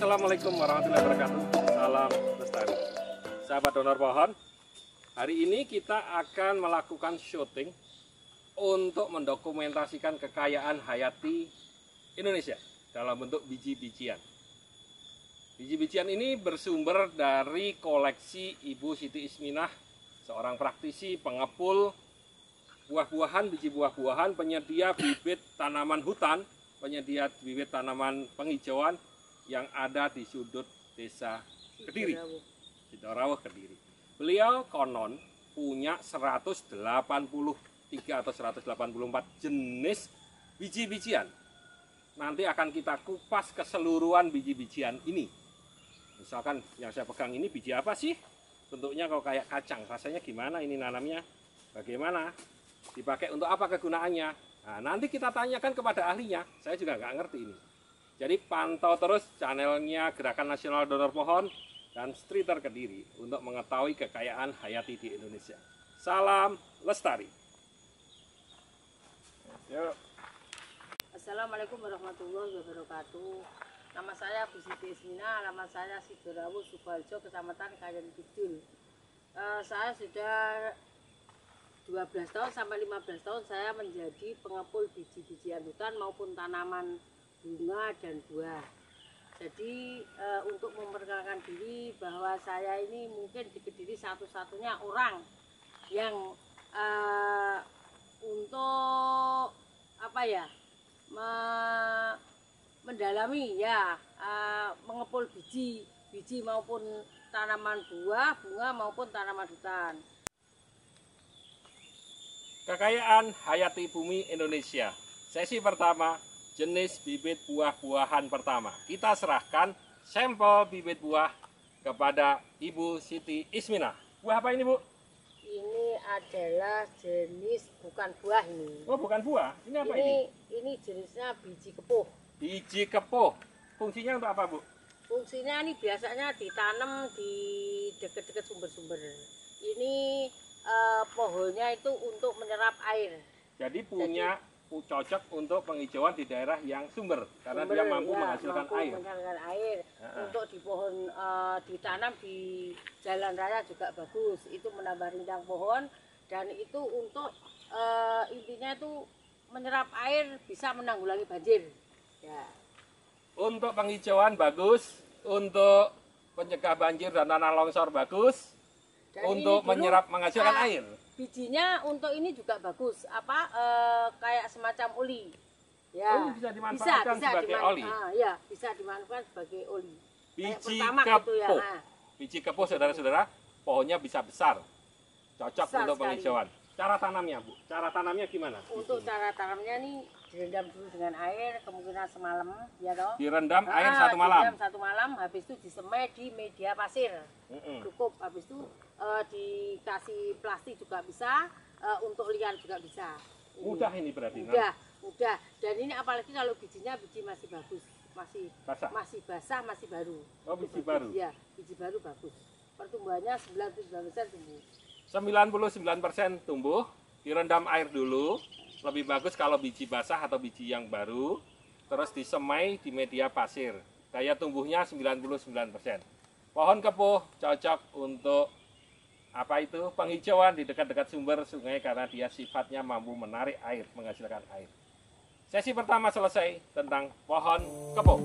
Assalamualaikum warahmatullahi wabarakatuh. Salam lestari. Sahabat donor pohon, hari ini kita akan melakukan syuting untuk mendokumentasikan kekayaan hayati Indonesia dalam bentuk biji-bijian. Biji-bijian ini bersumber dari koleksi Ibu Siti Isminah, seorang praktisi pengepul buah-buahan, biji buah-buahan, penyedia bibit tanaman hutan, penyedia bibit tanaman penghijauan yang ada di sudut desa Kediri, Sidorawah Kediri. Beliau konon punya 183 atau 184 jenis biji-bijian. Nanti akan kita kupas keseluruhan biji-bijian ini. Misalkan yang saya pegang ini biji apa sih? Bentuknya kalau kayak kacang, rasanya gimana ini nanamnya? Bagaimana? Dipakai untuk apa kegunaannya? Nah, nanti kita tanyakan kepada ahlinya. Saya juga nggak ngerti ini. Jadi pantau terus channelnya Gerakan Nasional Donor Pohon dan Streeter Kediri untuk mengetahui kekayaan hayati di Indonesia. Salam lestari. Yuk. Assalamualaikum warahmatullahi wabarakatuh. Nama saya Bu Siti Ismina, alamat saya Sidorawu, Subaljo, Kecamatan Kayan Kidul. Eh, saya sudah 12 tahun sampai 15 tahun saya menjadi pengepul biji-bijian hutan maupun tanaman bunga dan buah. Jadi e, untuk memperkenalkan diri bahwa saya ini mungkin di Kediri satu-satunya orang yang e, untuk apa ya me, mendalami ya e, mengepul biji biji maupun tanaman buah, bunga maupun tanaman hutan. Kekayaan hayati bumi Indonesia. Sesi pertama jenis bibit buah-buahan pertama. Kita serahkan sampel bibit buah kepada Ibu Siti Ismina. Buah apa ini Bu? Ini adalah jenis bukan buah ini. Oh bukan buah, ini apa ini? Ini, ini jenisnya biji kepuh. Biji kepuh. Fungsinya untuk apa Bu? Fungsinya ini biasanya ditanam di dekat-dekat sumber-sumber. Ini eh, pohonnya itu untuk menyerap air. Jadi punya cocok untuk penghijauan di daerah yang sumber karena Sumber, dia mampu ya, menghasilkan mampu air. menghasilkan air. Ha-ha. Untuk di pohon eh, ditanam di jalan raya juga bagus. Itu menambah rindang pohon dan itu untuk eh, intinya itu menyerap air bisa menanggulangi banjir. Ya. Untuk penghijauan bagus, untuk pencegah banjir dan tanah longsor bagus, Dan untuk dulu, menyerap menghasilkan ah, air. Bijinya untuk ini juga bagus apa eh, kayak semacam oli ya Oh, bisa dimanfaatkan sebagai oli? ah, ya bisa dimanfaatkan sebagai oli Biji pertamax gitu ya, kepuh. ah. Biji kepuh saudara-saudara, pohonnya bisa besar. Cocok Besar untuk penghijauan. Cara tanamnya, Bu. Cara tanamnya gimana? untuk cara tanamnya nih direndam dulu dengan air kemungkinan semalam ya toh direndam air Ah, satu malam. direndam satu malam habis itu disemai di media pasir Mm-mm. cukup habis itu eh, dikasih plastik juga bisa eh, untuk liar juga bisa. Mudah ini berarti. Nah, mudah mudah dan ini apalagi kalau bijinya biji masih bagus masih Basah. masih basah masih baru Oh, biji bagus. baru. ya biji baru bagus pertumbuhannya 99 persen tumbuh 99% tumbuh, direndam air dulu. Lebih bagus kalau biji basah atau biji yang baru, terus disemai di media pasir. Daya tumbuhnya 99%. Pohon kepuh cocok untuk apa itu penghijauan di dekat-dekat sumber sungai karena dia sifatnya mampu menarik air, menghasilkan air. Sesi pertama selesai tentang pohon kepuh.